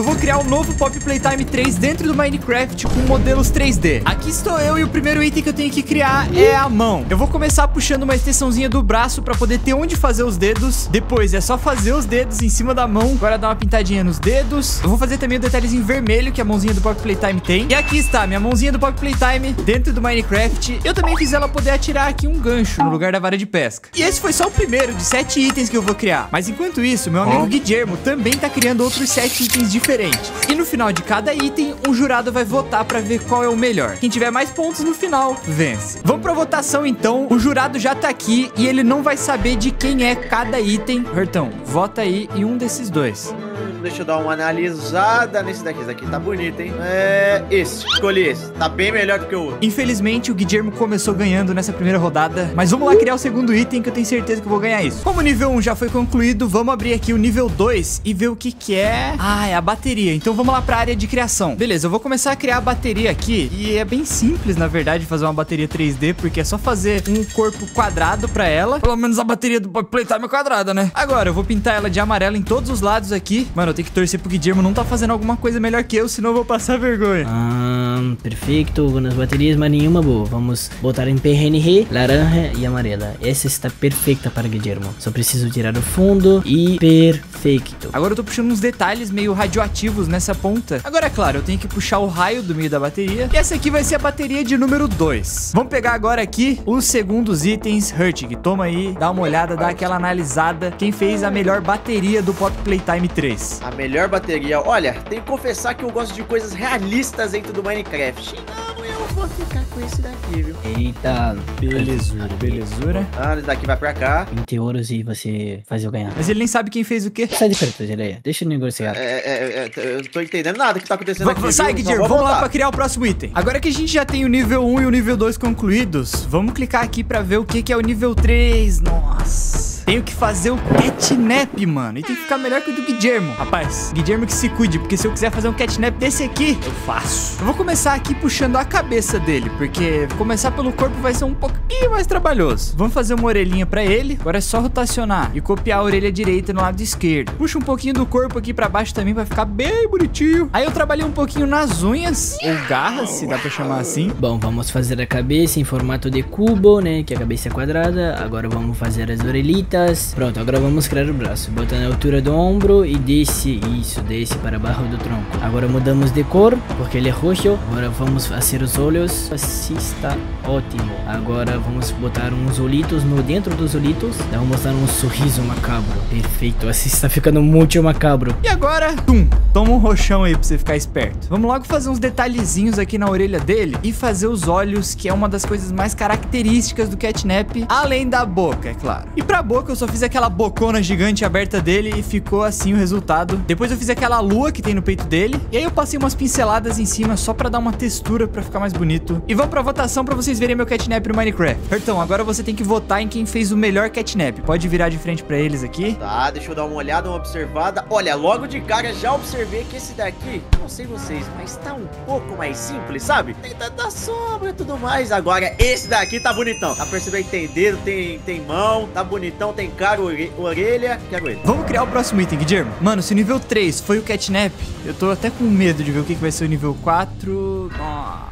Eu vou criar um novo Pop Playtime 3 dentro do Minecraft com modelos 3D. Aqui estou eu e o primeiro item que eu tenho que criar é a mão. Eu vou começar puxando uma extensãozinha do braço pra poder ter onde fazer os dedos. Depois é só fazer os dedos em cima da mão. Agora dar uma pintadinha nos dedos. Eu vou fazer também o detalhezinho vermelho que a mãozinha do Pop Playtime tem. E aqui está, minha mãozinha do Pop Playtime dentro do Minecraft. Eu também fiz ela poder atirar aqui um gancho no lugar da vara de pesca. E esse foi só o primeiro de sete itens que eu vou criar. Mas enquanto isso, meu amigo Guillermo também tá criando outros sete itens diferentes. E no final de cada item, um jurado vai votar pra ver qual é o melhor. Quem tiver mais pontos no final, vence. Vamos pra votação então. O jurado já tá aqui e ele não vai saber de quem é cada item. Hertão, vota aí em um desses dois. Deixa eu dar uma analisada nesse daqui. Esse daqui tá bonito, hein? É. Esse. Escolhi esse. Tá bem melhor do que o outro. Infelizmente, o Guillermo começou ganhando nessa primeira rodada, mas vamos lá criar o segundo item que eu tenho certeza que eu vou ganhar isso. Como o nível 1 já foi concluído, vamos abrir aqui o nível 2 e ver o que que é... Ah, é a bateria. Então vamos lá pra área de criação. Beleza, eu vou começar a criar a bateria aqui e é bem simples, na verdade, fazer uma bateria 3D, porque é só fazer um corpo quadrado pra ela. Pelo menos a bateria do Playtime é quadrada, né? Agora, eu vou pintar ela de amarelo em todos os lados aqui. Mano, eu tenho que torcer pro Guillermo não tá fazendo alguma coisa melhor que eu, senão eu vou passar vergonha. Ah, perfeito, algumas baterias, mas nenhuma boa. Vamos botar em PNG, laranja e amarela. Essa está perfeita para Guillermo. Só preciso tirar o fundo e perfeito. Agora eu tô puxando uns detalhes meio radioativos nessa ponta. Agora, é claro, eu tenho que puxar o raio do meio da bateria. E essa aqui vai ser a bateria de número 2. Vamos pegar agora aqui os segundos itens. Hurtig, toma aí, dá uma olhada, dá aquela analisada. Quem fez a melhor bateria do Pop Playtime 3? A melhor bateria. Olha, tenho que confessar que eu gosto de coisas realistas dentro do Minecraft. Vou ficar com esse daqui, viu? Eita, Belezura, belezura. Ah, esse daqui vai pra cá. 20 euros e você faz eu ganhar. Mas ele nem sabe quem fez o quê. Sai de perto, Geleia. Deixa eu negociar. É, é, é, eu não tô entendendo nada que tá acontecendo Va- aqui. sai, Só vamos lá pra criar o próximo item. Agora que a gente já tem o nível 1 e o nível 2 concluídos, vamos clicar aqui pra ver o que, que é o nível 3. Nossa. Tenho que fazer o catnap, mano. E tem que ficar melhor que o do Guillermo. Rapaz, Guillermo que se cuide, porque se eu quiser fazer um catnap desse aqui, eu faço. Eu vou começar aqui puxando a cabeça dele, porque começar pelo corpo vai ser um pouquinho mais trabalhoso. Vamos fazer uma orelhinha pra ele. Agora é só rotacionar e copiar a orelha direita no lado esquerdo. Puxa um pouquinho do corpo aqui pra baixo também pra ficar bem bonitinho. Aí eu trabalhei um pouquinho nas unhas, ou garras, se dá pra chamar assim. Bom, vamos fazer a cabeça em formato de cubo, né? Que a cabeça é quadrada. Agora vamos fazer as orelhitas. Pronto, agora vamos criar o braço. Bota na altura do ombro e desce. Isso, desce para baixo do tronco. Agora mudamos de cor, porque ele é roxo. Agora vamos fazer os olhos. Assim está ótimo. Agora vamos botar uns olitos no dentro dos olitos. Vamos mostrar um sorriso macabro. Perfeito, assim está ficando muito macabro. E agora, tum, toma um roxão aí pra você ficar esperto. Vamos logo fazer uns detalhezinhos aqui na orelha dele e fazer os olhos, que é uma das coisas mais características do catnap, além da boca, é claro. E pra boca eu só fiz aquela bocona gigante aberta dele e ficou assim o resultado. Depois eu fiz aquela lua que tem no peito dele, e aí eu passei umas pinceladas em cima só pra dar uma textura pra ficar mais bonito. E vamos pra votação pra vocês verem meu catnap no Minecraft. Então, agora você tem que votar em quem fez o melhor catnap. Pode virar de frente pra eles aqui. Tá, deixa eu dar uma olhada, uma observada. Olha, logo de cara já observei que esse daqui, não sei vocês, mas tá um pouco mais simples, sabe? Tem tanta sombra e tudo mais. Agora, esse daqui tá bonitão. Tá percebendo que tem dedo, tem, tem mão, tá bonitão, tem cara, ore- orelha. Quero ele. Vamos criar o próximo item, Guilherme. Mano, se o nível 3 foi o catnap, eu tô até com medo de ver o que, que vai ser o nível 4. Nossa.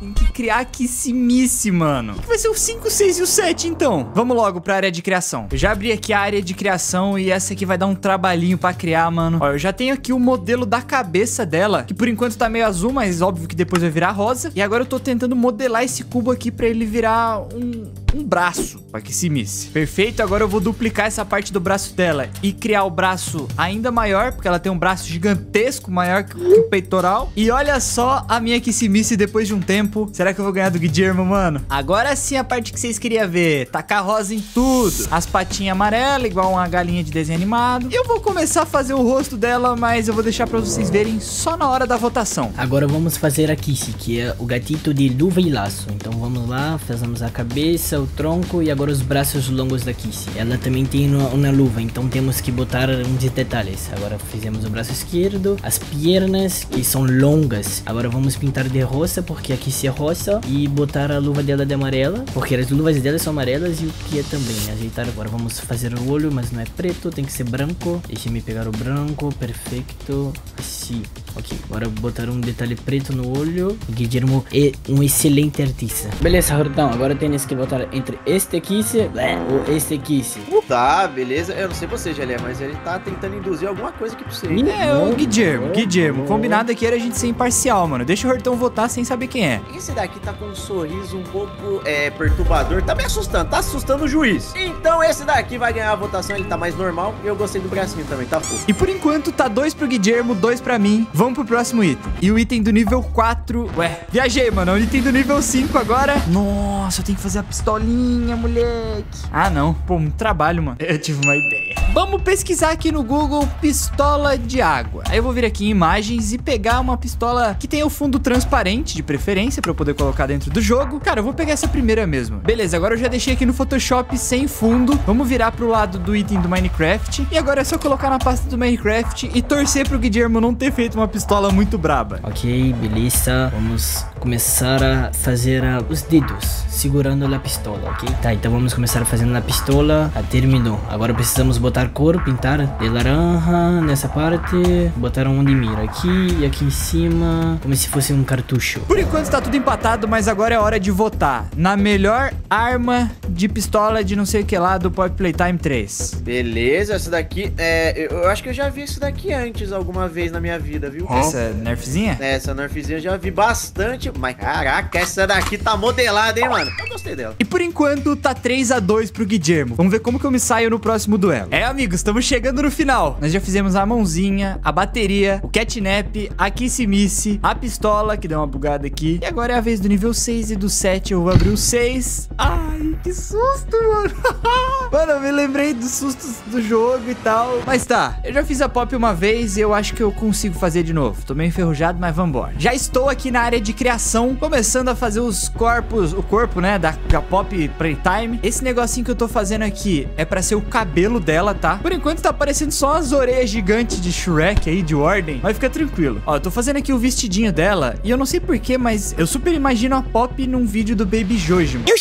Tem que criar aquissimice, mano. O que vai ser o 5, 6 e o 7, então? Vamos logo pra área de criação. Eu já abri aqui a área de criação e essa aqui vai dar um trabalhinho pra criar, mano. Ó, eu já tenho aqui o modelo da cabeça dela, que por enquanto tá meio azul, mas óbvio que depois vai virar rosa. E agora eu tô tentando modelar esse cubo aqui pra ele virar um, um braço pra aquissimice. Perfeito, agora eu vou duplicar essa parte do braço dela e criar o braço ainda maior, porque ela tem um braço gigantesco, maior que o peitoral. E olha só a minha aquissimice depois de um tempo. Será que eu vou ganhar do Guillermo, mano? Agora sim a parte que vocês queriam ver. Tacar rosa em tudo. As patinhas amarelas, igual uma galinha de desenho animado. E eu vou começar a fazer o rosto dela, mas eu vou deixar pra vocês verem só na hora da votação. Agora vamos fazer a Kissy, que é o gatito de luva e laço. Então vamos lá, fazemos a cabeça, o tronco e agora os braços longos da Kissy. Ela também tem uma, uma luva, então temos que botar uns detalhes. Agora fizemos o braço esquerdo, as pernas que são longas. Agora vamos pintar de rosa, porque a Kissy é rosa, e botar a luva dela de amarela, porque as luvas dela são amarelas e o que é também. Ajeitar agora, vamos fazer o olho, mas não é preto, tem que ser branco. Deixa-me pegar o branco, perfeito, assim. Ok, agora botar um detalhe preto no olho. Guillermo é um excelente artista. Beleza, Hortão, agora tens que botar entre este Kissy ou este Kissy. Tá, beleza. Eu não sei você, Gelé, mas ele tá tentando induzir alguma coisa aqui pra você. É, o Guillermo, Guillermo. Combinado aqui era a gente ser imparcial, mano. Deixa o Hortão votar sem saber quem é. Esse daqui tá com um sorriso um pouco é, perturbador. Tá me assustando, tá assustando o juiz. Então esse daqui vai ganhar a votação, ele tá mais normal. E eu gostei do bracinho também, tá fofo. E por enquanto tá dois pro Guillermo, dois pra mim. Vamos pro próximo item. E o item do nível 4. Ué, viajei, mano. O item do nível 5 agora. Nossa, eu tenho que fazer a pistolinha, moleque. Ah, não. Pô, muito trabalho, mano. Eu tive uma ideia. Vamos pesquisar aqui no Google pistola de água. Aí eu vou vir aqui em imagens e pegar uma pistola que tenha o fundo transparente, de preferência, pra eu poder colocar dentro do jogo. Cara, eu vou pegar essa primeira mesmo. Beleza, agora eu já deixei aqui no Photoshop sem fundo. Vamos virar pro lado do item do Minecraft. E agora é só colocar na pasta do Minecraft e torcer pro Guillermo não ter feito uma pistola muito braba. Ok, beleza. Vamos começar a fazer ah, os dedos segurando a pistola, ok? Tá, então vamos começar fazendo a pistola. Ah, terminou. Agora precisamos botar cor, pintar de laranja nessa parte. Botar um de mira aqui e aqui em cima, como se fosse um cartucho. Por enquanto tá tudo empatado, mas agora é hora de votar na melhor arma de pistola de não sei o que lá do Pop Playtime 3. Beleza, essa daqui. É, eu, acho que eu já vi isso daqui antes alguma vez na minha vida, viu? Essa nerfzinha? Essa nerfzinha eu já vi bastante. Mas caraca, essa daqui tá modelada, hein, mano? Eu gostei dela. E por enquanto tá 3 a 2 pro Guillermo. Vamos ver como que eu me saio no próximo duelo. É, amigos, estamos chegando no final. Nós já fizemos a mãozinha, a bateria, o catnap, a kissimice, a pistola, que deu uma bugada aqui. E agora é a vez do nível 6 e do 7. Eu vou abrir o 6. Ai, que susto, mano. mano, eu me lembrei dos sustos do jogo e tal. Mas tá, eu já fiz a pop uma vez e eu acho que eu consigo fazer de novo. Tô meio enferrujado, mas vambora. Já estou aqui na área de criação, começando a fazer os corpos, o corpo, né, da, da pop playtime. Esse negocinho que eu tô fazendo aqui é pra ser o cabelo dela, tá? Por enquanto tá parecendo só as orelhas gigantes de Shrek aí, de Warden. Mas fica tranquilo. Ó, eu tô fazendo aqui o vestidinho dela e eu não sei porquê, mas eu super imagino a pop num vídeo do Baby Jojo. Eu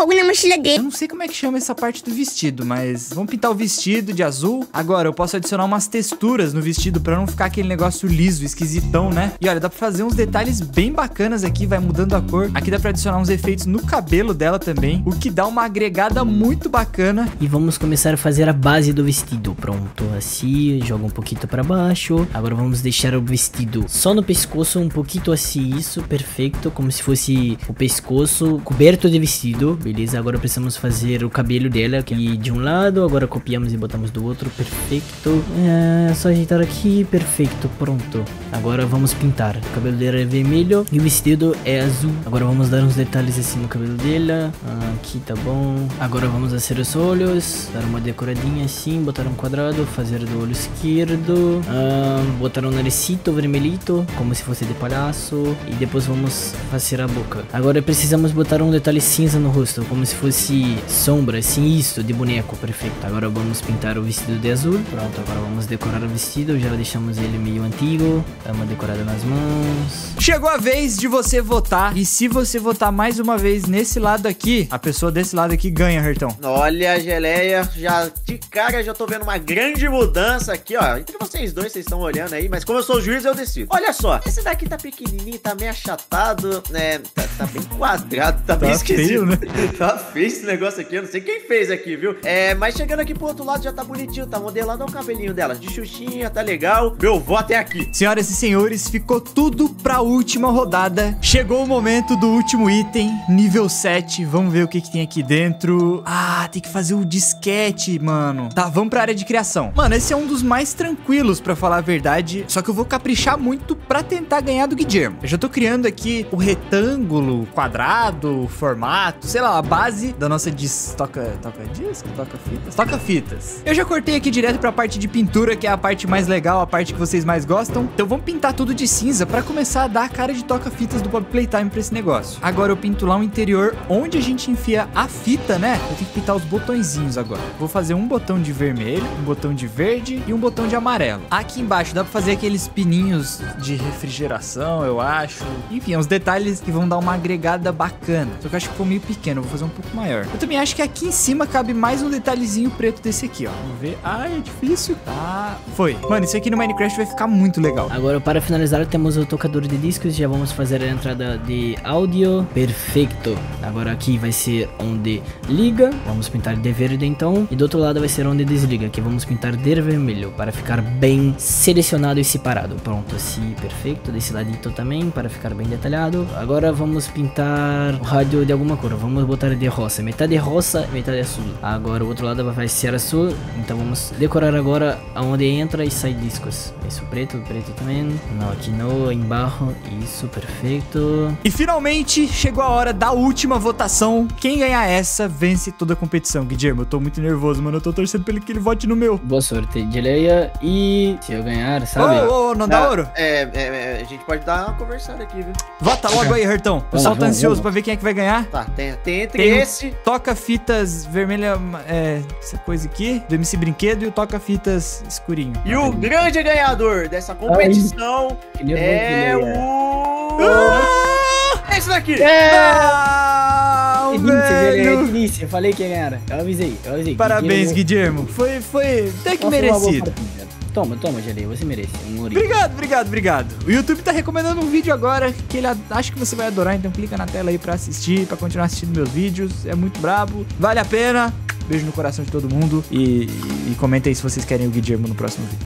fogo na mochila Eu dele. não sei como é que chama essa parte do vestido, mas vamos pintar o vestido de azul. Agora, eu posso adicionar umas texturas no vestido pra não ficar aquele negócio liso, esquisitão, né? E olha, dá pra fazer uns detalhes bem bacanas aqui, vai mudando a cor. Aqui dá pra adicionar uns efeitos no cabelo dela também, o que dá uma agregada muito bacana. E vamos começar a fazer a base do vestido. Pronto, assim, joga um pouquinho para baixo. Agora vamos deixar o vestido só no pescoço, um pouquinho assim, isso, perfeito. Como se fosse o pescoço coberto de vestido, beleza? Agora precisamos fazer o cabelo dela, que de um lado, agora copiamos e botamos do outro, perfeito. É, só ajeitar aqui, perfeito, pronto. Agora vamos pintar. O cabelo dela é vermelho e o vestido é azul. Agora vamos dar uns detalhes assim no cabelo dela. Aqui tá bom. Agora vamos fazer os olhos, dar uma decoradinha assim, botar um quadrado, fazer do olho esquerdo, ah, botar um naricito vermelhito, como se fosse de palhaço, e depois vamos fazer a boca. Agora precisamos botar um detalhe cinza no rosto, como se fosse sombra, assim, isso, de boneco, perfeito. Agora vamos pintar o vestido de azul, pronto, agora vamos decorar o vestido, já deixamos ele meio antigo, dar uma decorada nas mãos. Chegou a vez de você votar, e se você votar mais uma vez nesse lado aqui, a pessoa desse lado aqui ganha, Hertão. Olha, geleia, já de cara já tô vendo uma grande mudança aqui, ó. Entre vocês dois, vocês estão olhando aí, mas como eu sou o juiz, eu decido. Olha só, esse daqui tá pequenininho, tá meio achatado, né? Tá, tá bem quadrado, tá, bem Tá esquisito. feio, né? tá feio esse negócio aqui, eu não sei quem fez aqui, viu? É, mas chegando aqui pro outro lado já tá bonitinho, tá modelado o cabelinho dela. De xuxinha, tá legal. Meu voto é aqui. Senhoras e senhores, ficou tudo pra última rodada. Chegou o momento do último item, nível 7. Vamos ver o que, que tem aqui dentro. Ah, tem que fazer o disquete, mano. Tá, vamos pra área de criação. Mano, esse é um dos mais tranquilos, pra falar a verdade. Só que eu vou caprichar muito pra tentar ganhar do Guillermo. Eu já tô criando aqui o retângulo, quadrado, formato, sei lá a base da nossa dis... Toca... Toca disco? Toca fitas? Toca fitas. Eu já cortei aqui direto pra parte de pintura, que é a parte mais legal, a parte que vocês mais gostam. Então vamos pintar tudo de cinza pra começar a dar a cara de toca-fitas do Bob Playtime pra esse negócio. Agora eu pinto lá o interior, onde a gente enfia a fita, né? Eu tenho que pintar os botõezinhos agora. Vou fazer um botão de vermelho, um botão de verde e um botão de amarelo. Aqui embaixo dá pra fazer aqueles pininhos de refrigeração, eu acho. Enfim, é uns detalhes que vão dar uma agregada bacana. Só que eu acho que ficou meio pequeno, eu vou fazer um pouco maior. Eu também acho que aqui em cima cabe mais um detalhezinho preto desse aqui, ó. Vamos ver. Ai, é difícil. Tá. Foi. Mano, isso aqui no Minecraft vai ficar muito legal. Agora, para finalizar, temos o tocador de discos. Já vamos fazer a entrada de áudio. Perfeito. Agora aqui vai ser onde liga. Vamos pintar de verde então. E do outro lado vai ser onde desliga, que vamos pintar de vermelho, para ficar bem selecionado e separado. Pronto, assim, perfeito. Desse ladito também, para ficar bem detalhado. Agora vamos pintar o rádio de alguma cor. Vamos botar de rosa. Metade rosa, metade azul. Agora o outro lado vai ser azul. Então vamos decorar agora aonde entra e sai discos. Isso, preto, preto também. Não, aqui no, embaixo. Isso, perfeito. E finalmente chegou a hora da última votação. Quem ganhar essa vence toda a competição. Guilherme, eu tô muito nervoso, mano. Eu tô torcendo pra ele que ele vote no meu. Boa sorte, Dileia. E se eu ganhar, sabe? Ô, ô, ô, não dá ouro? É, é, é, a gente pode dar uma conversada aqui, viu? Vota logo aí, Hertão. O pessoal tá ansioso vamos. pra ver quem é que vai ganhar. Tá, tem, tem entre Tem um- esse. Toca-fitas vermelha, é, essa coisa aqui, do MC Brinquedo e o toca-fitas escurinho. E o grande ganhador dessa competição nervoso, é o. Ah! Esse daqui! Não, Delícia, Dileia, velho! delícia. Falei que ia ganhar. Eu avisei, eu avisei. Parabéns, Guilherme. Guilherme. Foi, foi até que merecido. Toma, toma, Dileia, você merece. Um. Obrigado, obrigado, obrigado. O YouTube tá recomendando um vídeo agora que ele a- acho que você vai adorar, então clica na tela aí pra assistir, pra continuar assistindo meus vídeos. É muito brabo, vale a pena. Beijo no coração de todo mundo e, e, e comenta aí se vocês querem o Guilherme no próximo vídeo.